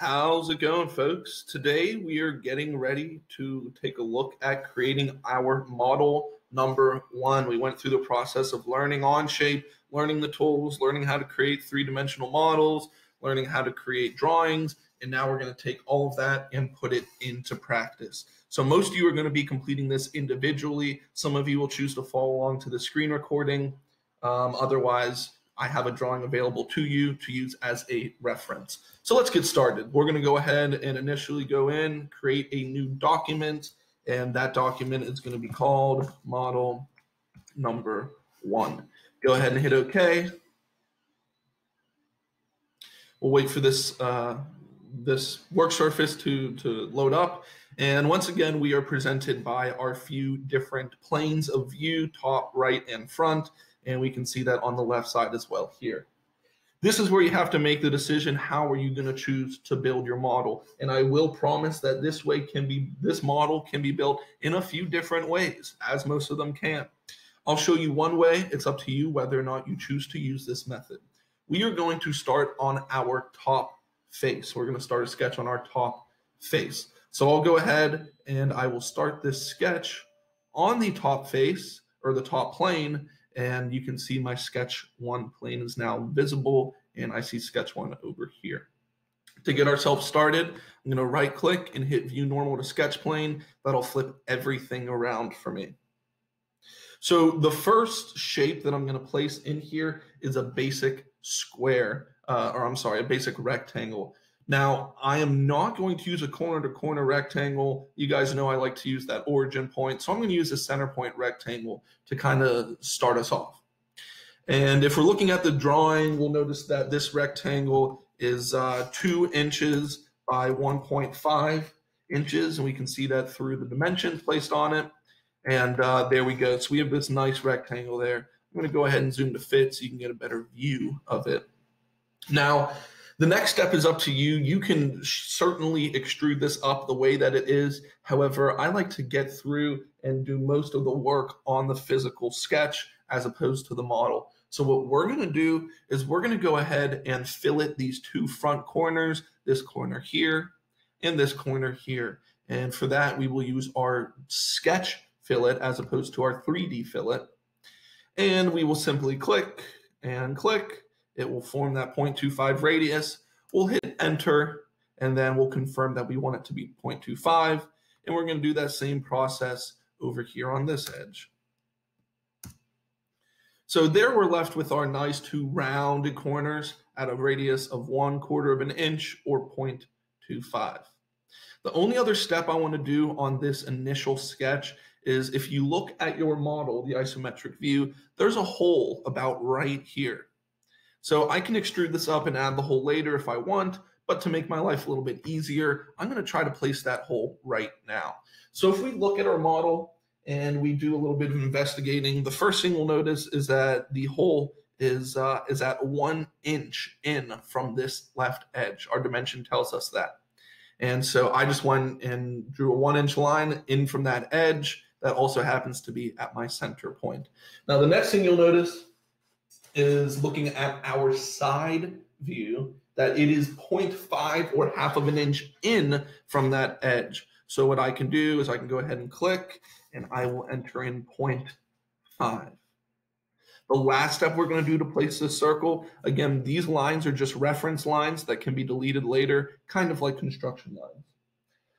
How's it going, folks? Today we are getting ready to take a look at creating our model number one. We went through the process of learning Onshape, learning the tools, learning how to create three dimensional models, learning how to create drawings, and now we're going to take all of that and put it into practice. So, most of you are going to be completing this individually. Some of you will choose to follow along to the screen recording. Um, otherwise, I have a drawing available to you to use as a reference. So let's get started. We're going to go ahead and initially go in, create a new document, and that document is going to be called model number one. Go ahead and hit OK. We'll wait for this uh, this work surface to, to load up. And once again, we are presented by our few different planes of view, top, right, and front and we can see that on the left side as well here. This is where you have to make the decision how are you going to choose to build your model and I will promise that this way can be this model can be built in a few different ways as most of them can. I'll show you one way it's up to you whether or not you choose to use this method. We are going to start on our top face. We're going to start a sketch on our top face. So I'll go ahead and I will start this sketch on the top face or the top plane and you can see my sketch one plane is now visible and I see sketch one over here. To get ourselves started, I'm gonna right click and hit view normal to sketch plane. That'll flip everything around for me. So the first shape that I'm gonna place in here is a basic square, uh, or I'm sorry, a basic rectangle. Now, I am not going to use a corner to corner rectangle. You guys know I like to use that origin point. So I'm going to use a center point rectangle to kind of start us off. And if we're looking at the drawing, we'll notice that this rectangle is uh, two inches by 1.5 inches. And we can see that through the dimensions placed on it. And uh, there we go. So we have this nice rectangle there. I'm going to go ahead and zoom to fit so you can get a better view of it. Now, the next step is up to you. You can certainly extrude this up the way that it is. However, I like to get through and do most of the work on the physical sketch as opposed to the model. So what we're going to do is we're going to go ahead and fillet these two front corners, this corner here and this corner here. And for that, we will use our sketch fillet as opposed to our 3D fillet. And we will simply click and click it will form that 0.25 radius. We'll hit enter and then we'll confirm that we want it to be 0.25. And we're going to do that same process over here on this edge. So there we're left with our nice two rounded corners at a radius of one quarter of an inch or 0.25. The only other step I want to do on this initial sketch is if you look at your model, the isometric view, there's a hole about right here. So I can extrude this up and add the hole later if I want, but to make my life a little bit easier, I'm gonna try to place that hole right now. So if we look at our model and we do a little bit of investigating, the first thing we'll notice is that the hole is, uh, is at one inch in from this left edge. Our dimension tells us that. And so I just went and drew a one inch line in from that edge that also happens to be at my center point. Now the next thing you'll notice is looking at our side view that it is 0.5 or half of an inch in from that edge. So what I can do is I can go ahead and click and I will enter in 0.5. The last step we're going to do to place this circle, again, these lines are just reference lines that can be deleted later, kind of like construction lines.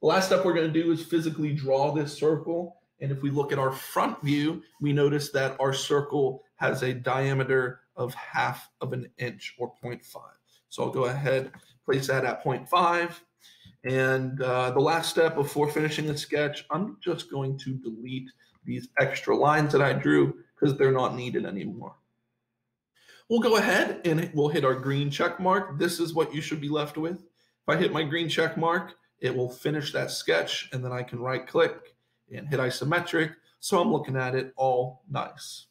The last step we're going to do is physically draw this circle. And if we look at our front view, we notice that our circle has a diameter of half of an inch or 0.5. So I'll go ahead, place that at 0.5. And uh, the last step before finishing the sketch, I'm just going to delete these extra lines that I drew because they're not needed anymore. We'll go ahead and we'll hit our green check mark. This is what you should be left with. If I hit my green check mark, it will finish that sketch and then I can right click and hit isometric. So I'm looking at it all nice.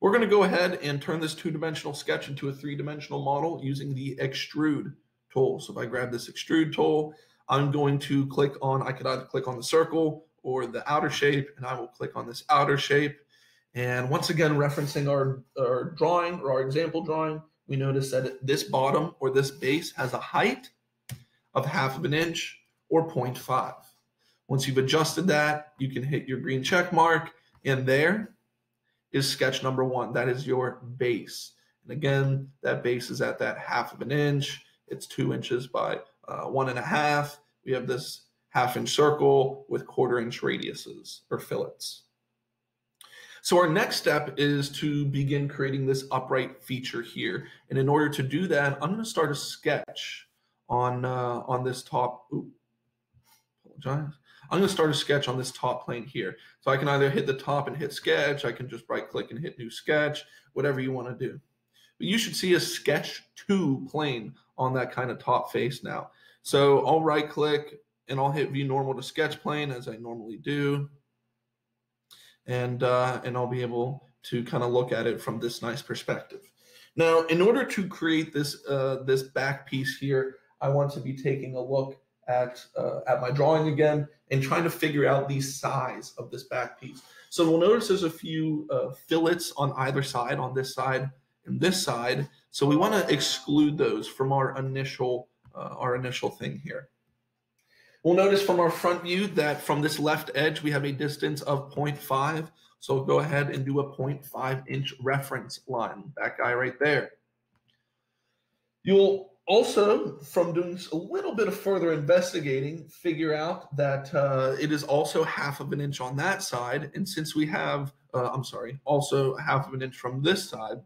We're going to go ahead and turn this two-dimensional sketch into a three-dimensional model using the extrude tool. So if I grab this extrude tool, I'm going to click on, I could either click on the circle or the outer shape, and I will click on this outer shape. And once again, referencing our, our drawing or our example drawing, we notice that this bottom or this base has a height of half of an inch or 0.5. Once you've adjusted that, you can hit your green check mark, and there is sketch number one. That is your base. And again, that base is at that half of an inch. It's two inches by uh, one and a half. We have this half inch circle with quarter inch radiuses or fillets. So our next step is to begin creating this upright feature here. And in order to do that, I'm going to start a sketch on uh, on this top. Ooh, apologize. I'm going to start a sketch on this top plane here. So I can either hit the top and hit sketch. I can just right click and hit new sketch, whatever you want to do. But you should see a sketch two plane on that kind of top face now. So I'll right click and I'll hit view normal to sketch plane as I normally do and uh, and I'll be able to kind of look at it from this nice perspective. Now, in order to create this uh, this back piece here, I want to be taking a look at uh, at my drawing again and trying to figure out the size of this back piece. So we'll notice there's a few uh, fillets on either side, on this side and this side. So we want to exclude those from our initial uh, our initial thing here. We'll notice from our front view that from this left edge, we have a distance of 0.5. So we'll go ahead and do a 0.5 inch reference line, that guy right there. You'll also, from doing a little bit of further investigating, figure out that uh, it is also half of an inch on that side. And since we have, uh, I'm sorry, also half of an inch from this side,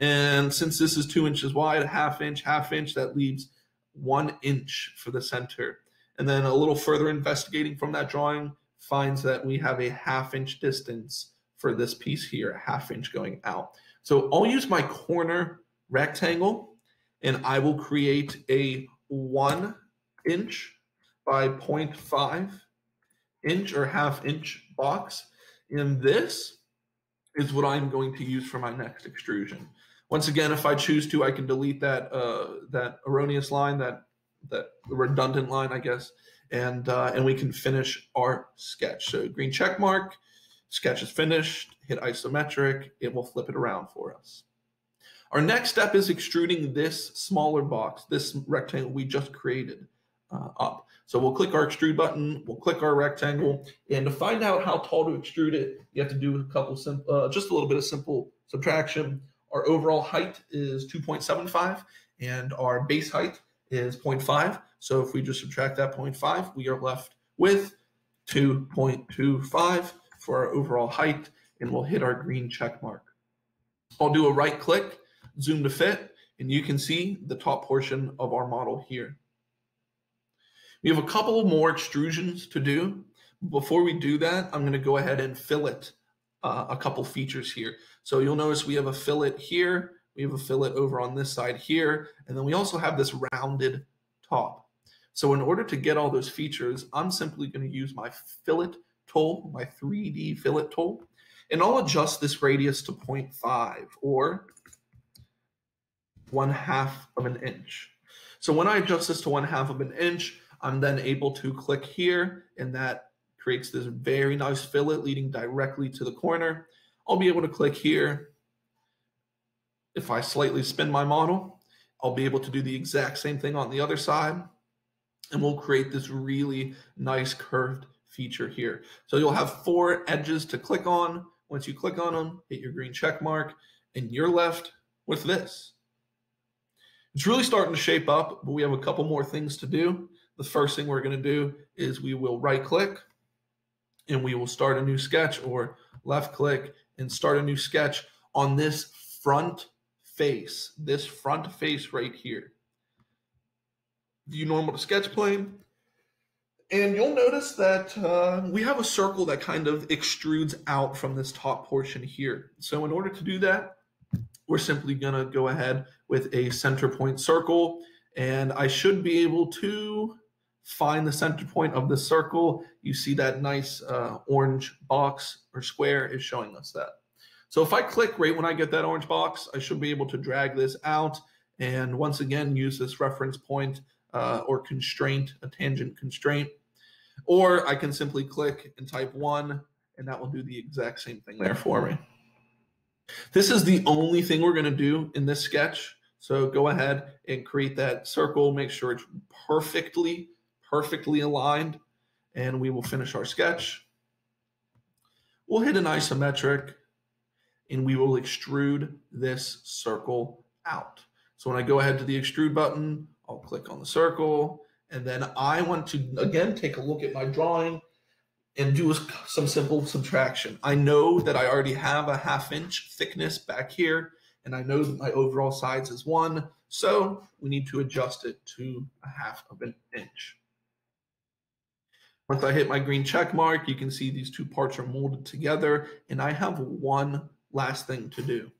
and since this is two inches wide, a half inch, half inch, that leaves one inch for the center. And then a little further investigating from that drawing finds that we have a half inch distance for this piece here, a half inch going out. So I'll use my corner rectangle and I will create a one inch by 0.5 inch or half inch box. And this is what I'm going to use for my next extrusion. Once again, if I choose to, I can delete that uh, that erroneous line, that that redundant line, I guess, and uh, and we can finish our sketch. So green check mark, sketch is finished. Hit isometric, it will flip it around for us. Our next step is extruding this smaller box, this rectangle we just created uh, up. So we'll click our extrude button, we'll click our rectangle, and to find out how tall to extrude it, you have to do a couple, uh, just a little bit of simple subtraction. Our overall height is 2.75, and our base height is 0.5. So if we just subtract that 0.5, we are left with 2.25 for our overall height, and we'll hit our green check mark. I'll do a right click, zoom to fit, and you can see the top portion of our model here. We have a couple more extrusions to do. Before we do that, I'm going to go ahead and fillet uh, a couple features here. So you'll notice we have a fillet here we have a fillet over on this side here, and then we also have this rounded top. So in order to get all those features, I'm simply going to use my fillet tool, my 3D fillet tool, and I'll adjust this radius to 0.5 or one half of an inch. So when I adjust this to one half of an inch, I'm then able to click here and that creates this very nice fillet leading directly to the corner. I'll be able to click here if I slightly spin my model, I'll be able to do the exact same thing on the other side. And we'll create this really nice curved feature here. So you'll have four edges to click on. Once you click on them, hit your green check mark, and you're left with this. It's really starting to shape up, but we have a couple more things to do. The first thing we're going to do is we will right click and we will start a new sketch or left click and start a new sketch on this front face, this front face right here. View normal to sketch plane. And you'll notice that uh, we have a circle that kind of extrudes out from this top portion here. So in order to do that, we're simply going to go ahead with a center point circle. And I should be able to find the center point of the circle. You see that nice uh, orange box or square is showing us that. So if I click right when I get that orange box, I should be able to drag this out and once again use this reference point uh, or constraint, a tangent constraint. Or I can simply click and type one and that will do the exact same thing there for me. This is the only thing we're going to do in this sketch. So go ahead and create that circle. Make sure it's perfectly, perfectly aligned. And we will finish our sketch. We'll hit an isometric and we will extrude this circle out. So when I go ahead to the extrude button, I'll click on the circle and then I want to again take a look at my drawing and do some simple subtraction. I know that I already have a half inch thickness back here and I know that my overall size is one. So we need to adjust it to a half of an inch. Once I hit my green check mark, you can see these two parts are molded together and I have one last thing to do.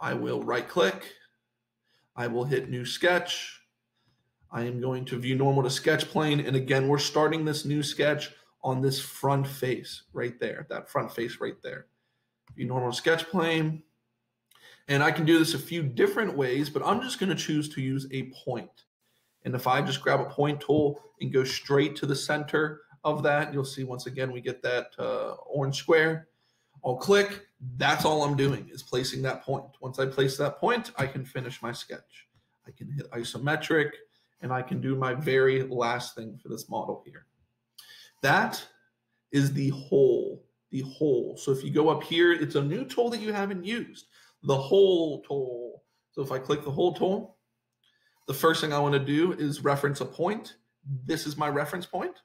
I will right click. I will hit new sketch. I am going to view normal to sketch plane. And again, we're starting this new sketch on this front face right there, that front face right there. View normal sketch plane. And I can do this a few different ways, but I'm just going to choose to use a point. And if I just grab a point tool and go straight to the center of that, you'll see once again we get that uh, orange square. I'll click. That's all I'm doing is placing that point. Once I place that point, I can finish my sketch. I can hit isometric and I can do my very last thing for this model here. That is the hole, the hole. So if you go up here, it's a new tool that you haven't used, the hole tool. So if I click the hole tool, the first thing I want to do is reference a point. This is my reference point.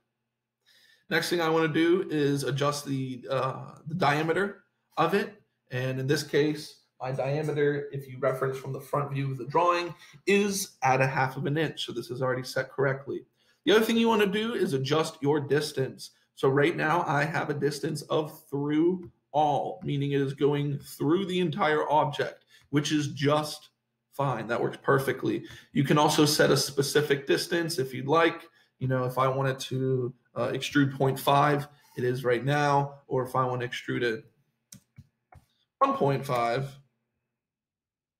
Next thing I want to do is adjust the, uh, the diameter of it. And in this case, my diameter, if you reference from the front view of the drawing, is at a half of an inch. So this is already set correctly. The other thing you want to do is adjust your distance. So right now I have a distance of through all, meaning it is going through the entire object, which is just fine. That works perfectly. You can also set a specific distance if you'd like. You know, if I wanted to uh, extrude 0.5, it is right now. Or if I want to extrude it 1.5,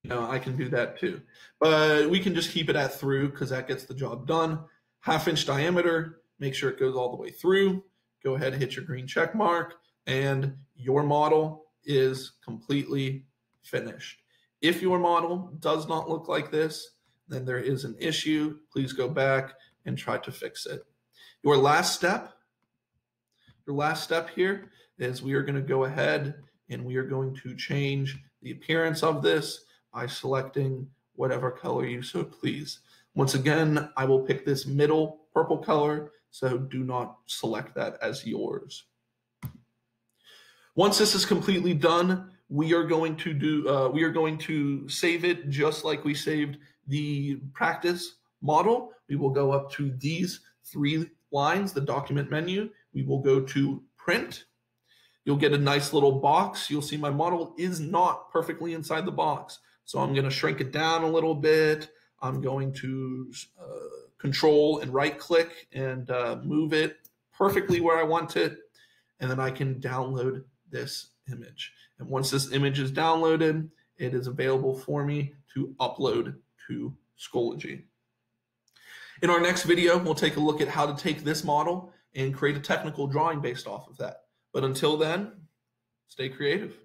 you know, I can do that too. But we can just keep it at through because that gets the job done. Half inch diameter, make sure it goes all the way through. Go ahead, and hit your green check mark, and your model is completely finished. If your model does not look like this, then there is an issue. Please go back and try to fix it. Your last step, your last step here is we are going to go ahead and we are going to change the appearance of this by selecting whatever color you so please. Once again, I will pick this middle purple color, so do not select that as yours. Once this is completely done, we are going to do uh, we are going to save it just like we saved the practice model. We will go up to these three lines, the document menu. We will go to print. You'll get a nice little box. You'll see my model is not perfectly inside the box. So I'm going to shrink it down a little bit. I'm going to uh, control and right click and uh, move it perfectly where I want it. And then I can download this image. And once this image is downloaded, it is available for me to upload to Schoology. In our next video, we'll take a look at how to take this model and create a technical drawing based off of that. But until then, stay creative.